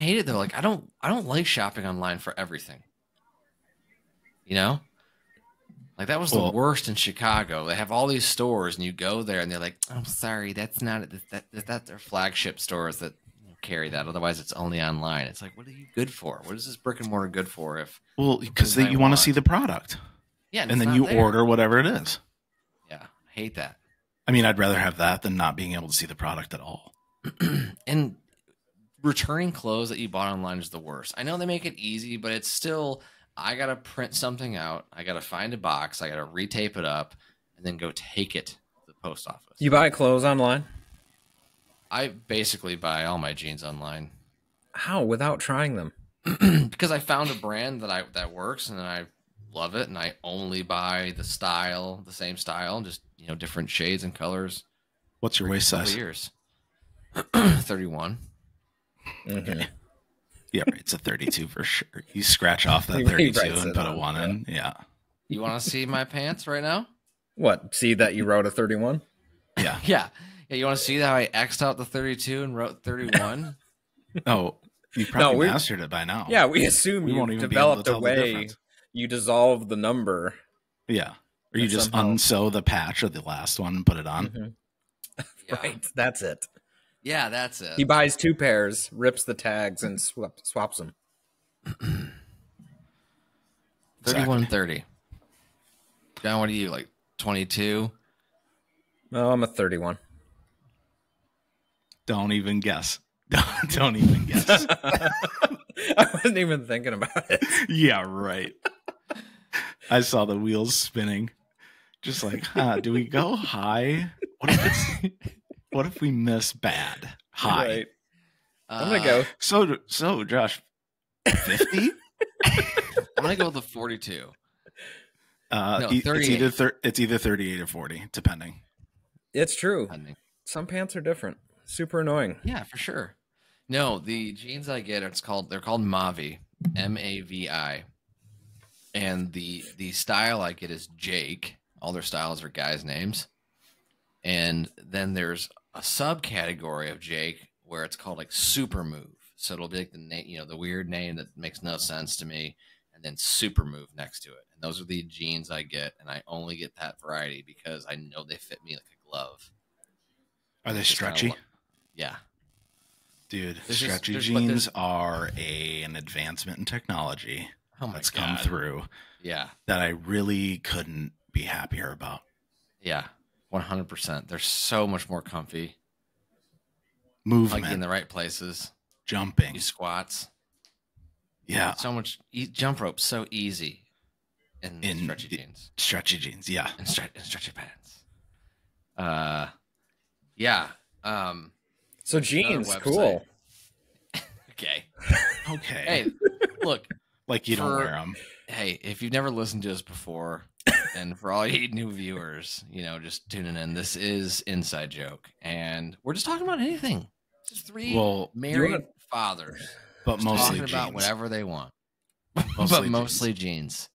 I hate it though. Like I don't I don't like shopping online for everything. You know? Like that was Well- the worst in Chicago. They have all these stores and you go there and they're like, "I'm sorry, that's not that that that's their flagship stores that carry that. Otherwise it's only online." It's like, "What are you good for? What is this brick and mortar good for if Well, because you want to see the product, Yeah, and it's then you there. order whatever it is. Yeah, I hate that. I mean, I'd rather have that than not being able to see the product at all. and returning clothes that you bought online is the worst. I know they make it easy, but it's still I gotta print something out. I gotta find a box. I gotta retape it up, and then go take it to the post office. You buy clothes online? I basically buy all my jeans online How? Without trying them? because I found a brand that I that works and I love it, and I only buy the style, the same style, just you know different shades and colors. What's your waist Couple size? years. Thirty-one. Mhm. Yeah. It's a 32 for sure. You scratch off that 32 and it put a one in. Yeah. You want to see my pants right now? What? See that you wrote a 31? Yeah. Yeah. Yeah, you want to see how I X'd out the 32 and wrote 31? Oh, you probably we- mastered it by now. Yeah, we assume We you won't even be able to developed a the way you dissolve the number. Yeah. Or you just somehow- unsew the patch of the last one and put it on. Mhm. Yeah. Right, that's it. Yeah, that's it. He buys two pairs, rips the tags, and swap, swaps them. 31 30. John, what are you, like 22? Oh, I'm a 31. Don't even guess. Don't, don't even guess. I wasn't even thinking about it. yeah, right. I saw the wheels spinning. Just like, huh, do we go high? What if it's what if we miss bad? High. Right. I'm Uh, gonna go. So so Josh, 50? I'm going to go with the 42. Uh, No, e- it's either thir- it's either 38 or 40, depending. It's true. I think. Some pants are different. Super annoying. Yeah, for sure. No, the jeans I get, it's called, they're called Mavi, M A V I. And the the style I get is Jake. All their styles are guys' names. And then there's a subcategory of Jake where it's called like Super Move. So it'll be like the name, you know, the weird name that makes no sense to me, and then Super Move next to it. And those are the jeans I get, and I only get that variety because I know they fit me like a glove. Are they Just kinda stretchy? Yeah. Dude, There's stretchy but jeans are a, an advancement in technology Oh that's god. come through Yeah. that I really couldn't be happier about. Yeah, one hundred percent. They're so much more comfy. Movement, Like in the right places. jumping. You squats. Yeah, So much e- jump rope. So easy. In, In stretchy jeans stretchy jeans. Yeah. and, stre- and stretchy pants. Uh, yeah. Um. So jeans, cool. Okay. Okay. Hey, look. like you don't wear them. Hey, if you've never listened to us before, and for all you new viewers, you know, just tuning in, this is Inside Joke, and we're just talking about anything. Just three Well, married want- fathers but mostly talking jeans. about whatever they want, Mostly but jeans. mostly jeans.